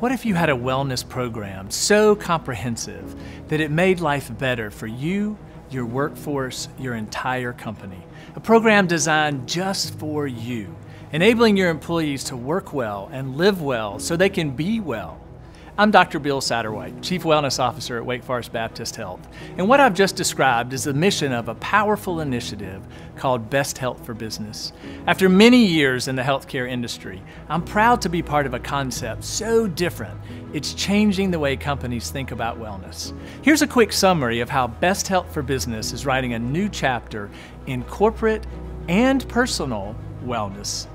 What if you had a wellness program so comprehensive that it made life better for you, your workforce, your entire company? A program designed just for you, enabling your employees to work well and live well so they can be well. I'm Dr. Bill Satterwhite, Chief Wellness Officer at Wake Forest Baptist Health. And what I've just described is the mission of a powerful initiative called Best Health for Business. After many years in the healthcare industry, I'm proud to be part of a concept so different, it's changing the way companies think about wellness. Here's a quick summary of how Best Health for Business is writing a new chapter in corporate and personal wellness.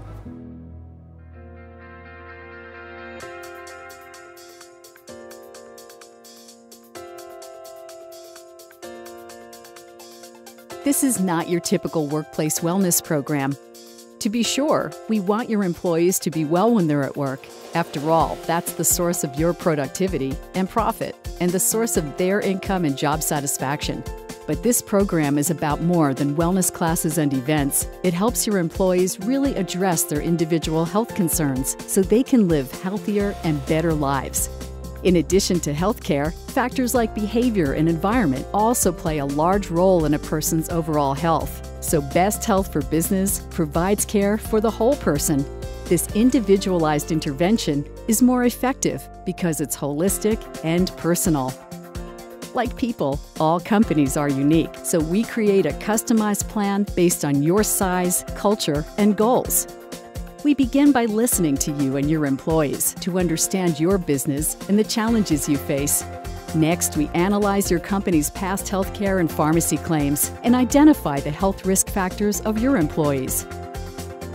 This is not your typical workplace wellness program. To be sure, we want your employees to be well when they're at work. After all, that's the source of your productivity and profit, and the source of their income and job satisfaction. But this program is about more than wellness classes and events. It helps your employees really address their individual health concerns so they can live healthier and better lives. In addition to healthcare, factors like behavior and environment also play a large role in a person's overall health. So, Best Health for Business provides care for the whole person. This individualized intervention is more effective because it's holistic and personal. Like people, all companies are unique, so we create a customized plan based on your size, culture, and goals. We begin by listening to you and your employees to understand your business and the challenges you face. Next, we analyze your company's past healthcare and pharmacy claims and identify the health risk factors of your employees.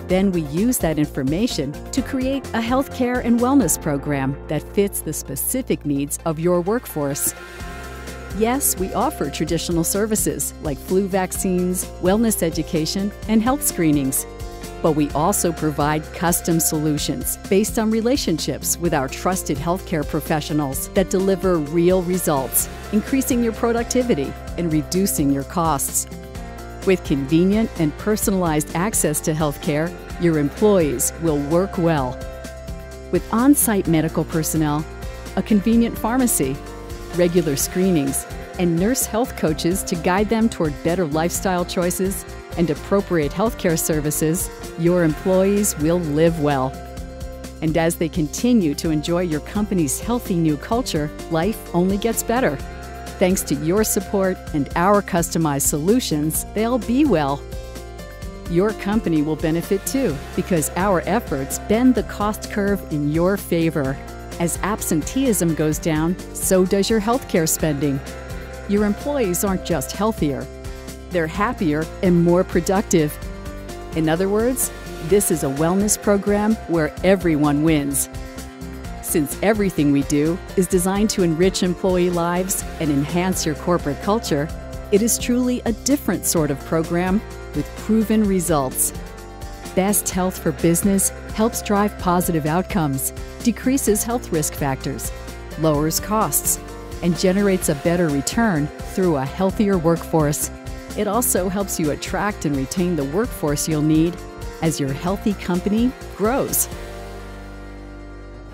Then we use that information to create a healthcare and wellness program that fits the specific needs of your workforce. Yes, we offer traditional services like flu vaccines, wellness education, and health screenings but we also provide custom solutions based on relationships with our trusted healthcare professionals that deliver real results, increasing your productivity and reducing your costs. With convenient and personalized access to healthcare, your employees will work well. With on site medical personnel, a convenient pharmacy, regular screenings, and nurse health coaches to guide them toward better lifestyle choices and appropriate healthcare services, your employees will live well. And as they continue to enjoy your company's healthy new culture, life only gets better. Thanks to your support and our customized solutions, they'll be well. Your company will benefit too, because our efforts bend the cost curve in your favor. As absenteeism goes down, so does your healthcare spending. Your employees aren't just healthier, they're happier and more productive. In other words, this is a wellness program where everyone wins. Since everything we do is designed to enrich employee lives and enhance your corporate culture, it is truly a different sort of program with proven results. Best Health for Business helps drive positive outcomes, decreases health risk factors, lowers costs, and generates a better return through a healthier workforce. It also helps you attract and retain the workforce you'll need as your healthy company grows.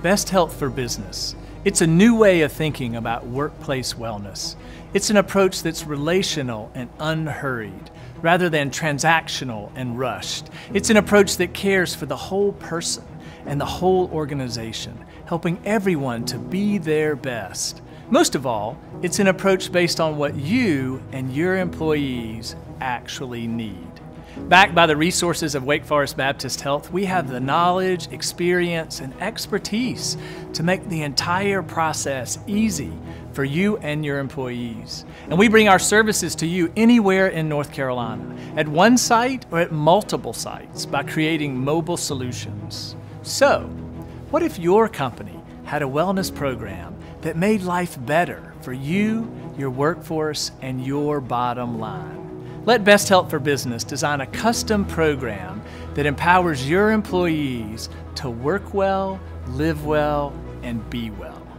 Best Health for Business. It's a new way of thinking about workplace wellness. It's an approach that's relational and unhurried, rather than transactional and rushed. It's an approach that cares for the whole person and the whole organization, helping everyone to be their best. Most of all, it's an approach based on what you and your employees actually need. Backed by the resources of Wake Forest Baptist Health, we have the knowledge, experience, and expertise to make the entire process easy for you and your employees. And we bring our services to you anywhere in North Carolina, at one site or at multiple sites by creating mobile solutions. So, what if your company had a wellness program that made life better for you, your workforce, and your bottom line. Let Best Health for Business design a custom program that empowers your employees to work well, live well, and be well.